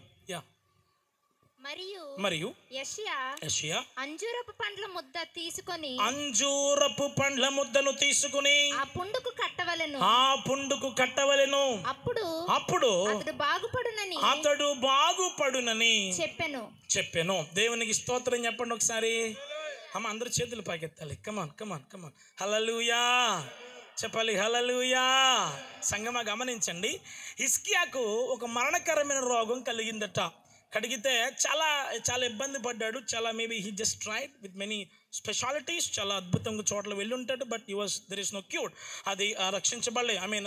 మరియు మరియు యషియా అంజూరపు పండ్ల ముద్ద తీసుకొని అంజూరపు పండ్ల ముద్దను తీసుకుని ఆ పుండుకు కట్టవలెను. ఆ పుండుకు కట్టవలెను. అప్పుడు అప్పుడు అతడు బాగుపడునని అతడు బాగుపడునని చెప్పెను. చెప్పాను. దేవునికి స్తోత్రం చెప్పండి ఒకసారి. అమ్మ అందరూ చేతులు పైకెత్తాలి. కమాన్ కమాన్ కమాన్ హలలుయా చెప్పాలి. హలలుయా సంగమ గమనించండి. ఇస్కియాకు ఒక మరణకరమైన రోగం కలిగిందట. కడిగితే చాలా చాలా ఇబ్బంది పడ్డాడు. చాలా maybe he just tried with many specialities చాలా అద్భుతంగా చోట్ల వెళ్ళి ఉంటాడు but you was there is no cured అది రక్షించబడలేదు రక్షించబడలే. ఐ మీన్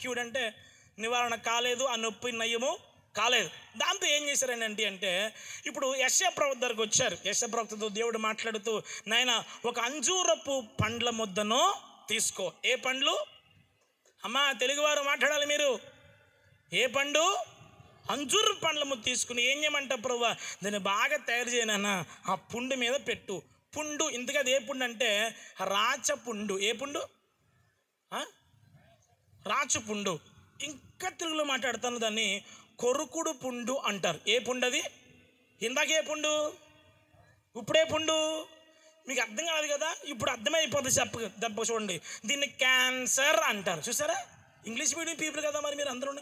క్యూడ్ అంటే నివారణ కాలేదు ఆ నొప్పి నయము కాలేదు. దాంతో ఏం చేశారని అంటే అంటే ఇప్పుడు యశ ప్రవక్త దగ్గరకు వచ్చారు. యశ ప్రవక్తతో దేవుడు మాట్లాడుతూ నాయన ఒక అంజూరపు పండ్ల ముద్దను తీసుకో. ఏ పండ్లు? అమ్మా తెలుగువారు మాట్లాడాలి మీరు. ఏ పండు? అంజూరు పండ్ల తీసుకుని ఏం చేయమంట ప్రభు దాన్ని బాగా తయారు చేయనన్నా ఆ పుండు మీద పెట్టు. పుండు ఇంతగా ఏ పుండు అంటే రాచ పుండు. ఏ పుండు? ఆ? రాచు పుండు. ఇంకా తెలుగులో మాట్లాడుతాను దాన్ని కొరుకుడు పుండు అంటారు. ఏ పుండు అది? ఇందాకే పుండు? ఇప్పుడే పుండు? మీకు అర్థం కాదు కదా? ఇప్పుడు అర్థమైపోతుంది చెప్ప దెబ్బ చూడండి. దీన్ని క్యాన్సర్ అంటారు. చూసారా? ఇంగ్లీష్ మీడియం పీపుల్ కదా మరి మీరు అందరూ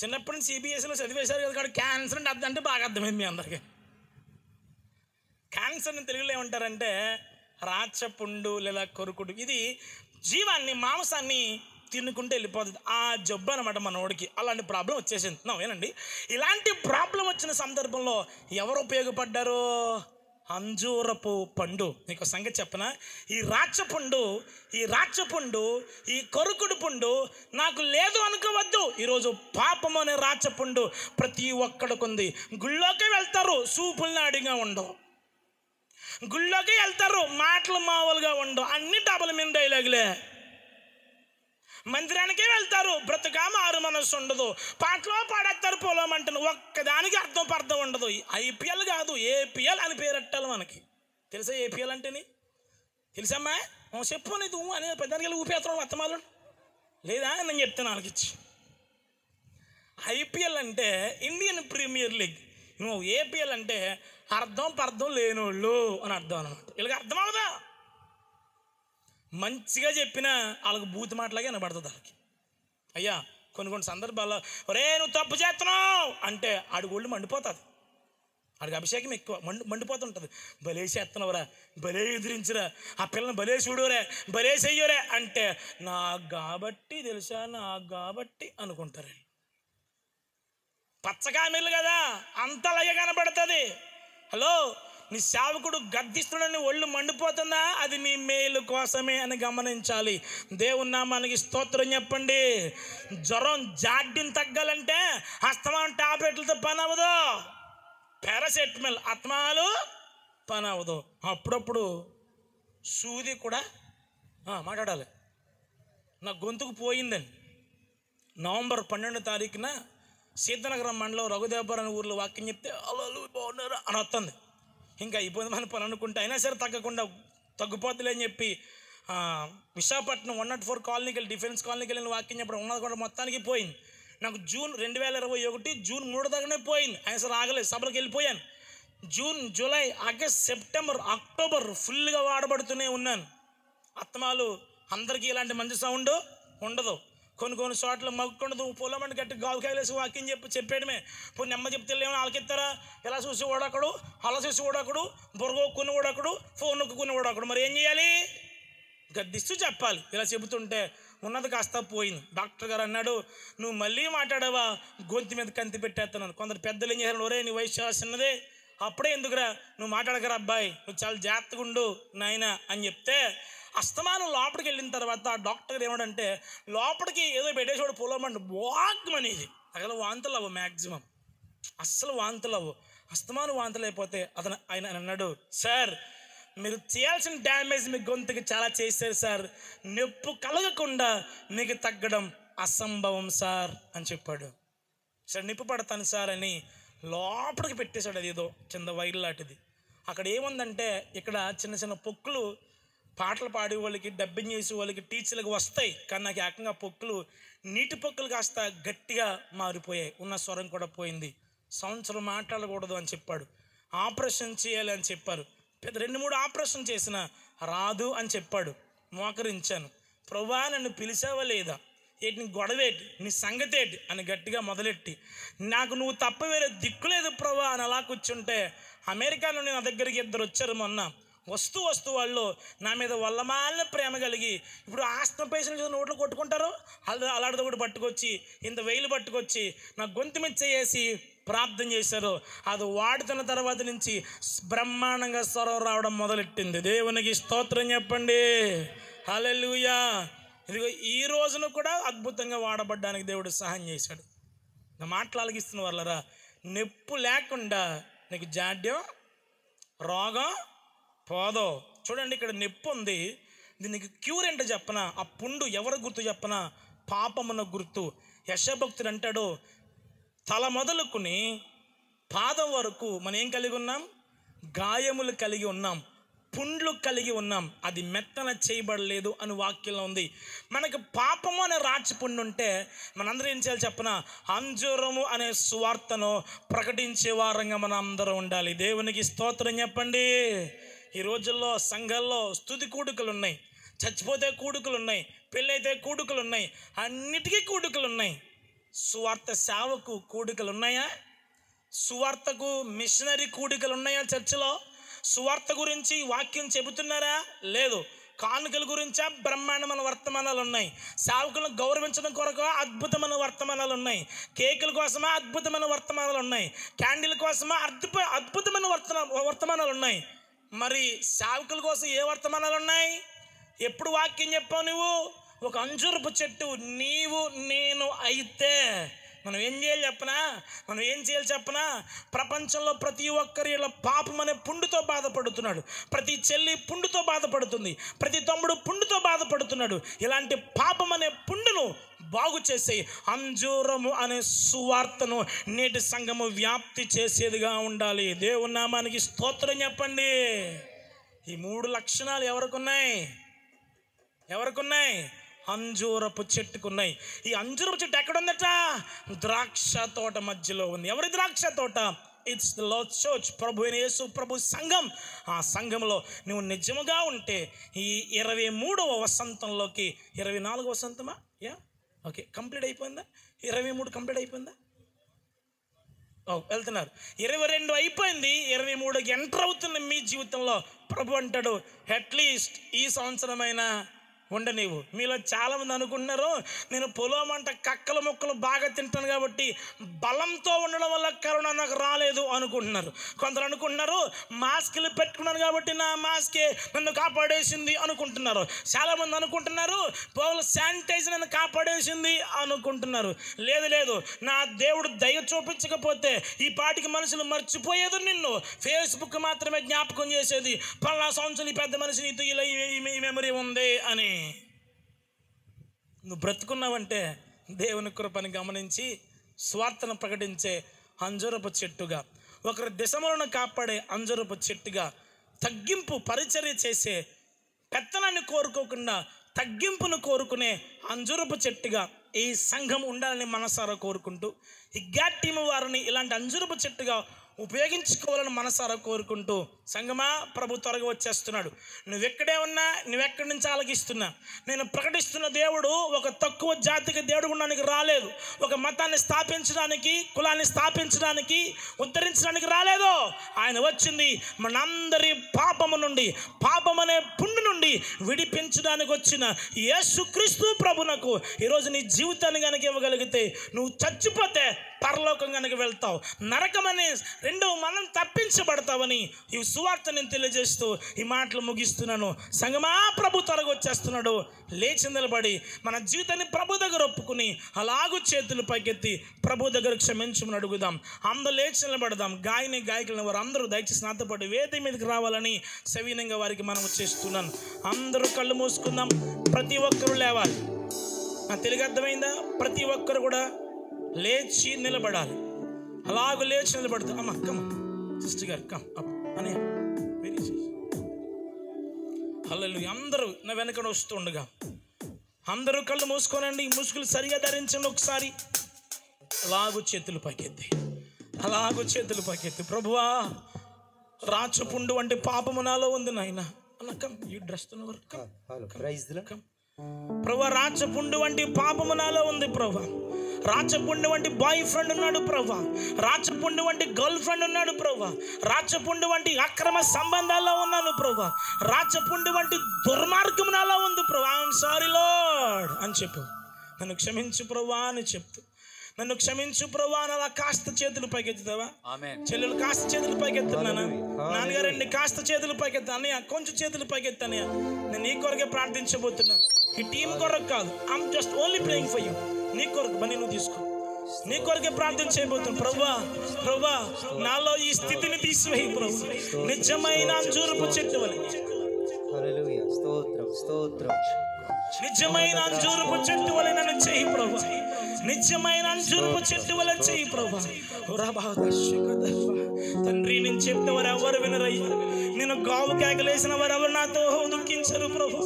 చిన్నప్పటి నుంచి సిబిఎస్ఈలో చదివేశారు కదా కాబట్టి క్యాన్సర్ అంటే అర్థం అంటే బాగా అర్థమైంది మీ అందరికీ. క్యాన్సర్ని తెలుగులో ఏమంటారంటే రాచపుండు లేదా కొరుకుడు. ఇది జీవాన్ని మాంసాన్ని తినుకుంటూ వెళ్ళిపోతుంది. ఆ జబ్బు అనమాట మనోడికి అలాంటి ప్రాబ్లం వచ్చేసింది. ఏనండి ఇలాంటి ప్రాబ్లం వచ్చిన సందర్భంలో ఎవరు ఉపయోగపడ్డారు? అంజూరపు పండు. నీకు సంగతి చెప్పనా? ఈ రాచపండు ఈ రాచపండు ఈ కొరుకుడు పండు నాకు లేదు అనుకోవద్దు. ఈరోజు పాపం అనే రాచపండు ప్రతి ఒక్కడికి ఉంది గుళ్ళోకి వెళ్తారు సూపుల్ని అడిగా ఉండవు గుళ్ళోకి వెళ్తారు మాటలు మామూలుగా ఉండవు అన్ని డబుల్ మీద డైలాగులే. మందిరానికే వెళ్తారు. బ్రతుకా మారు మనసు ఉండదు. పాటలో పాడేస్తారు పొలం అంటాను ఒక్కదానికి అర్థం పర్థం ఉండదు. ఐపీఎల్ కాదు ఏపీఎల్ అని పేరెట్టాలి మనకి. తెలుసా ఏపీఎల్ అంటేని తెలుసమ్మా? చెప్పు నీకు ఊ అని పెద్దానికి ఊపేస్తున్నాడు అత్తమాలు? లేదా నేను చెప్తాను వాళ్ళకిచ్చి ఐపీఎల్ అంటే ఇండియన్ ప్రీమియర్ లీగ్. నువ్వు ఏపీఎల్ అంటే అర్థం పర్థం లేనోళ్ళు అని అర్థం అనమాట. వీళ్ళకి అర్థం అవుదా మంచిగా చెప్పినా వాళ్ళకి బూతి మాటలాగే వినబడుతుంది వాళ్ళకి. అయ్యా కొన్ని కొన్ని సందర్భాల్లో ఒరే నువ్వు తప్పు చేస్తున్నావు అంటే ఆడి ఒళ్ళు మండిపోతుంది. ఆడికి అభిషేకం ఎక్కువ మండి మండిపోతుంటుంది. భలే చేస్తున్నావురా భలే ఎదిరించురా ఆ పిల్లని భలే చూడురే భలే చెయ్యరే అంటే నాకు కాబట్టి తెలుసా నాకు కాబట్టి అనుకుంటారు. పచ్చకామెలు కదా అంతలాగే కనబడుతుంది. హలో నీ సేవకుడు గద్దిస్తున్నాడని ఒళ్ళు మండిపోతుందా? అది నీ మేలు కోసమే అని గమనించాలి. దేవుని నామానికి స్తోత్రం చెప్పండి. జ్వరం జాడ్యం తగ్గాలంటే అస్తమానం టాబ్లెట్లతో పని అవ్వదు పారాసెటమాల్ అత్మాలు పని అవ్వదు అప్పుడప్పుడు సూది కూడా మాట్లాడాలి. నా గొంతుకు పోయిందండి నవంబర్ పన్నెండో తారీఖున సీతనగరం మండలం రఘుదేవపురం ఊర్లో వాక్యం చెప్తే అలలు బాగున్నారు? అని వస్తుంది. ఇంకా అయిపోయింది మన పని అనుకుంటే అయినా సరే తగ్గకుండా తగ్గిపోద్దులే అని చెప్పి విశాఖపట్నం వన్ నాట్ ఫోర్ కాలనీకి వెళ్ళి డిఫెన్స్ కాలనీకి వెళ్ళిన వాక్యం చెప్పడం ఉన్నది కూడా మొత్తానికి పోయింది. నాకు జూన్ రెండు వేల ఇరవై ఒకటి జూన్ మూడు దాకానే పోయింది. అయినా సరే ఆగలేదు సభలకు వెళ్ళిపోయాను. June July August September October ఫుల్గా వాడబడుతూనే ఉన్నాను. అత్తమాలు అందరికీ ఇలాంటి మంచి సౌండ్ ఉండదు. కొన్ని కొన్ని చోట్ల మగ్గుండదు పొలమండి గట్టి గావుకాయలేసి వాక్యం చెప్పి చెప్పేయడమే. ఇప్పుడు నెమ్మ చెప్తే ఏమైనా ఆలకిస్తారా ఇలా చూసి ఓడకడు? అలా చూసి ఓడకడు? బుర్రగొక్కుని ఓడకడు? ఫోన్ నొక్కుని ఓడకడు? మరి ఏం చేయాలి? గద్దిస్తూ చెప్పాలి. ఇలా చెబుతుంటే ఉన్నది కాస్త పోయింది. డాక్టర్ గారు అన్నాడు నువ్వు మళ్ళీ మాట్లాడావా? గొంతు మీద కంతి పెట్టేస్తున్నాను కొందరు పెద్దలు ఏం చేశారు? ఒరే నీ వయసు చాలా చిన్నదే. అప్పుడే ఎందుకురా? నువ్వు మాట్లాడకరా అబ్బాయి. నువ్వు చాలా జాగ్రత్తగా ఉండు నాయన అని చెప్తే అస్తమానం లోపలికి వెళ్ళిన తర్వాత డాక్టర్ గారు ఏమంటే లోపలికి ఏదో పెట్టేసేవాడు పొలమండి వాగ్మనేది అసలు వాంతులు అవ్వు మ్యాక్సిమం అస్సలు వాంతులు అవ్వు. అస్తమానం వాంతులు అయిపోతే అతను ఆయన అన్నాడు సార్ మీరు చేయాల్సిన డ్యామేజ్ మీ గొంతుకి చాలా చేశారు సార్. నొప్పు కలగకుండా మీకు తగ్గడం అసంభవం సార్ అని చెప్పాడు. సార్ నిప్పు పడతాను సార్ అని లోపలికి పెట్టేశాడు అది ఏదో చిన్న వైర్ లాంటిది. అక్కడ ఏముందంటే ఇక్కడ చిన్న చిన్న పొక్కులు పాటలు పాడే వాళ్ళకి డబ్బింగ్ చేసే వాళ్ళకి టీచర్లకు వస్తాయి. కానీ నాకు ఏకంగా పొక్కులు నీటి పొక్కులు కాస్త గట్టిగా మారిపోయాయి. ఉన్న స్వరం కూడా పోయింది. సంవత్సరం మాట్లాడకూడదు అని చెప్పాడు. ఆపరేషన్ చేయాలి అని చెప్పారు. పెద్ద రెండు మూడు ఆపరేషన్ చేసిన రాదు అని చెప్పాడు. మోకరించాను. ప్రభా నన్ను పిలిచావా లేదా? ఏంటి నీ గొడవేటి నీ సంగతేటి అని గట్టిగా మొదలెట్టి నాకు నువ్వు తప్ప వేరే దిక్కులేదు ప్రభా అని అలా కూర్చుంటే అమెరికా నుండి నా దగ్గరికి ఇద్దరు వచ్చారు మొన్న. వస్తూ వస్తూ వాళ్ళు నా మీద వల్లమాలిన ప్రేమ కలిగి ఇప్పుడు ఆస్తం పేషెంట్ నోట్లో కొట్టుకుంటారు? అలా అలాంటిది ఒకటి పట్టుకొచ్చి ఇంత వెయిలు పట్టుకొచ్చి నా గొంతు మీద చేసి ప్రార్థన చేశారు. అది వాడుతున్న తర్వాత నుంచి బ్రహ్మాండంగా స్వరం రావడం మొదలెట్టింది. దేవునికి స్తోత్రం చెప్పండి. హలెలుయా ఇదిగో ఈ రోజున కూడా అద్భుతంగా వాడబడ్డానికి దేవుడు సహాయం చేశాడు. నా మాటలు అలగిస్తున్న వాళ్ళరా నొప్పు లేకుండా నీకు జాడ్యం రోగం పోదో చూడండి ఇక్కడ నొప్పి ఉంది. దీనికి క్యూర్ ఏంటో చెప్పనా? ఆ పుండు ఎవరు గుర్తు చెప్పనా? పాపమున గుర్తు. యశభక్తుడు అంటాడు తల మొదలుకుని పాదం వరకు మనం ఏం కలిగి ఉన్నాం? గాయములు కలిగి ఉన్నాం. పుండ్లు కలిగి ఉన్నాం. అది మెత్తన చేయబడలేదు అని వాక్యంలో ఉంది. మనకి పాపము అనే రాచి పుండు ఉంటే మనందరూ ఏం చేయాలి చెప్పన? అంజూరము అనే సువార్తను ప్రకటించే వారంగా మనం అందరం ఉండాలి. దేవునికి స్తోత్రం చెప్పండి. ఈ రోజుల్లో సంఘాల్లో స్థుతి కూడుకలు ఉన్నాయి చచ్చిపోతే కూడుకలు ఉన్నాయి పెళ్ళైతే కూడుకలు ఉన్నాయి అన్నిటికీ కూడుకలు ఉన్నాయి సువార్త సేవకు కూడికలు ఉన్నాయా సువార్తకు మిషనరీ కూడికలు ఉన్నాయా చర్చిలో? సువార్త గురించి వాక్యం చెబుతున్నారా? లేదు. కానుకల గురించా? బ్రహ్మాండమైన వర్తమానాలు ఉన్నాయి సేవకులను గౌరవించడం కొరకు అద్భుతమైన వర్తమానాలు ఉన్నాయి కేకుల కోసమా అద్భుతమైన వర్తమానాలు ఉన్నాయి క్యాండిల్ కోసమా అద్భుత అద్భుతమైన వర్తన వర్తమానాలు ఉన్నాయి మరి సేవకుల కోసం ఏ వర్తమానాలు ఉన్నాయి? ఎప్పుడు వాక్యం చెప్పావు నువ్వు? ఒక అంజురపు చెట్టు నీవు నేను అయితే. మనం ఏం చేయాలి చెప్పనా? మనం ఏం చేయాలి చెప్పనా? ప్రపంచంలో ప్రతి ఒక్కరి ఇలా పాపం అనే పుండుతో బాధపడుతున్నాడు. ప్రతి చెల్లి పుండుతో బాధపడుతుంది. ప్రతి తమ్ముడు పుండుతో బాధపడుతున్నాడు. ఇలాంటి పాపం అనే పుండును బాగు చేసే అంజూరము అనే సువార్తను నేటి సంఘము వ్యాప్తి చేసేదిగా ఉండాలి. దేవుని నామానికి స్తోత్రం చెప్పండి. ఈ మూడు లక్షణాలు ఎవరికి ఉన్నాయి ఎవరికి ఉన్నాయి అంజూరపు చెట్టుకున్నాయి. ఈ అంజూరపు చెట్టు ఎక్కడ ఉందట ద్రాక్ష తోట మధ్యలో ఉంది. ఎవరి ద్రాక్ష తోట? ఇట్స్ ద లార్డ్ చర్చ్ ప్రభు యేసు ప్రభు సంఘం. ఆ సంఘంలో నువ్వు నిజముగా ఉంటే ఈ ఇరవై మూడవ వసంతంలోకి ఇరవై నాలుగవ వసంతమా? యా ఓకే కంప్లీట్ అయిపోయిందా? ఇరవై మూడు కంప్లీట్ అయిపోయిందా? ఓ వెళ్తున్నారు. ఇరవై రెండు అయిపోయింది. ఇరవై మూడుకి ఎంటర్ అవుతుంది మీ జీవితంలో. ప్రభు అంటాడు అట్లీస్ట్ ఈ సంవత్సరమైనా ఉండనివ్వు మీలో చాలామంది అనుకుంటున్నారు నేను పొలం అంట కక్కల మొక్కలు బాగా తింటాను కాబట్టి బలంతో ఉండడం వల్ల కరోనా నాకు రాలేదు అనుకుంటున్నారు. కొందరు అనుకుంటున్నారు మాస్కులు పెట్టుకున్నాను కాబట్టి నా మాస్కే నన్ను కాపాడేసింది అనుకుంటున్నారు. చాలామంది అనుకుంటున్నారు పోలు శానిటైజర్ నన్ను కాపాడేసింది అనుకుంటున్నారు. లేదు లేదు. నా దేవుడు దయ చూపించకపోతే ఈ పాటికి మనుషులు మర్చిపోయేది నిన్ను. ఫేస్బుక్ మాత్రమే జ్ఞాపకం చేసేది పలానా సంవత్సరం ఈ పెద్ద మనిషి నీతో ఇలా ఈ మెమరీ ఉంది అని. నువ్వు బ్రతుకున్నావంటే దేవుని కృపని గమనించి స్వార్థను ప్రకటించే అంజరపు చెట్టుగా. ఒకరి దిశములను కాపాడే అంజరపు చెట్టుగా తగ్గింపు పరిచర్య చేసే పెత్తనాన్ని కోరుకోకుండా తగ్గింపును కోరుకునే అంజురపు చెట్టుగా ఈ సంఘం ఉండాలని మనసారా కోరుకుంటూ ఈ గ్యాట్ టీమ్ వారిని ఇలాంటి అంజురపు చెట్టుగా ఉపయోగించుకోవాలని మనసారా కోరుకుంటూ సంగమా ప్రభు త్వరగా వచ్చేస్తున్నాడు. నువ్వెక్కడే ఉన్నా నువ్వెక్కడి నుంచి ఆలకిస్తున్నా? నేను ప్రకటిస్తున్న దేవుడు ఒక తక్కువ జాతికి దేవుడు ఉండడానికి రాలేదు. ఒక మతాన్ని స్థాపించడానికి కులాన్ని స్థాపించడానికి ఉద్ధరించడానికి రాలేదు. ఆయన వచ్చింది మనందరి పాపము నుండి పాపం అనే పుండు నుండి విడిపించడానికి వచ్చిన యేసుక్రీస్తు ప్రభునకు ఈరోజు నీ జీవితాన్ని కనుక ఇవ్వగలిగితే నువ్వు చచ్చిపోతే పరలోకం కనుక వెళ్తావు. నరకమని రెండవ మనం తప్పించబడతావని ఈ సువార్త నేను తెలియజేస్తూ ఈ మాటలు ముగిస్తున్నాను. సంగమా ప్రభు త్వరగా వచ్చేస్తున్నాడు. లేచి నిలబడి మన జీవితాన్ని ప్రభు దగ్గర ఒప్పుకుని అలాగు చేతులు పైకెత్తి ప్రభు దగ్గర క్షమించమని అడుగుదాం. అందరూ లేచి నిలబడదాం. గాయని గాయకులను వారు అందరూ దయచేసి నాతోపాటు వేది మీదకి రావాలని సవీనంగా వారికి మనం చేస్తున్నాను. అందరూ కళ్ళు మూసుకుందాం. ప్రతి ఒక్కరూ లేవాలి. నా తెలుగు అర్థమైందా? ప్రతి ఒక్కరు కూడా లేచి నిలబడాలి. అలాగ లేచి నిలబడతాం అమ్మ కమ్మ సిస్టర్ గారు కమ్ అప్ అని వెరీ హల్లెలూయా అందరూ నా వెనకడ వస్తుండగా. అందరూ కళ్ళు మూసుకోనండి ఈ ముసుగులు సరిగా ధరించండి ఒకసారి. అలాగు చేతులు పైకెత్తి. అలాగు చేతులు పైకెత్తి. ప్రభువా రాచపుండు వంటి పాపము నాలో ఉంది నాయన. ఈ డ్రెస్ ప్రభా రాచపుండు వంటి పాపము నాలో ఉంది ప్రభా రాచపుండు వంటి బాయ్ ఫ్రెండ్ ఉన్నాడు ప్రభా రాచపుండు వంటి గర్ల్ ఫ్రెండ్ ఉన్నాడు ప్రభా రాచపుండు వంటి అక్రమ సంబంధాల్లో ఉన్నాను ప్రభా రాచపుండు వంటి దుర్మార్గం నాలో ఉంది ప్రభా ఐఎమ్ సారీ లార్డ్ అని చెప్పు. నన్ను క్షమించు ప్రభా అని చెప్తూ. నన్ను క్షమించు ప్రభా అని అలా కాస్త చేతులు పైకెత్తుతావా? చెల్లెలు కాస్త చేతులు పైకెత్తున్నానా నాన్నగారండి కాస్త చేతులు పైకెత్తా అన్నయ్య కొంచెం చేతులు పైకెత్తానయ్య. నేను నీ కొరకే ప్రార్థించబోతున్నాను. ఈ టీం కొరకు కాదు. I'm just only playing for you నీ కొరకు బని నువ్వు తీసుకో. నీ కొరకే ప్రార్థన చేయబోతున్నాను ప్రభా ప్రభా నాలో ఈ స్థితిని తీసివేయి ప్రభు. నిజమైన అంజూరపు చెట్టు వలె. నిజమైన అంజూరపు చెట్టు వలె నన్ను చేయి ప్రభు. నిజమైన అంజూరపు చెట్టు వలె చేయి ప్రభు. తండ్రి నేను చెప్పిన వారు ఎవరు వినరయ్యా? నేను గావు కేకలేసిన వారు ఎవరు నాతో దుఃఖించరు ప్రభు.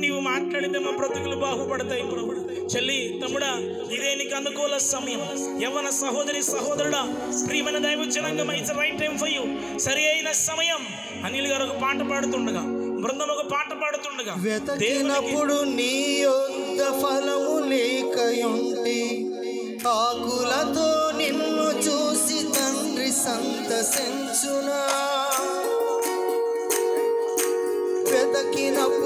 నీవు మాట్లాడితే మా బ్రతుకులు బాగుపడతాయి ప్రభు. చెల్లి తమ్ముడా ఇదే నీకు అనుకూల సమయం. యవన సహోదరి సహోదరుడా ప్రియమైన దైవ జనంగం it's right time for you. సరి అయిన సమయం. అనిల్ గారు ఒక పాట పాడుతుండగా బృందం ఒక పాట పాడుతుండగా వెతకినప్పుడు నీ యొద్ద ఫలము లేకయుంటి ఆకులతో నిన్ను చూసి తండ్రి సంతసించునా? profeta que não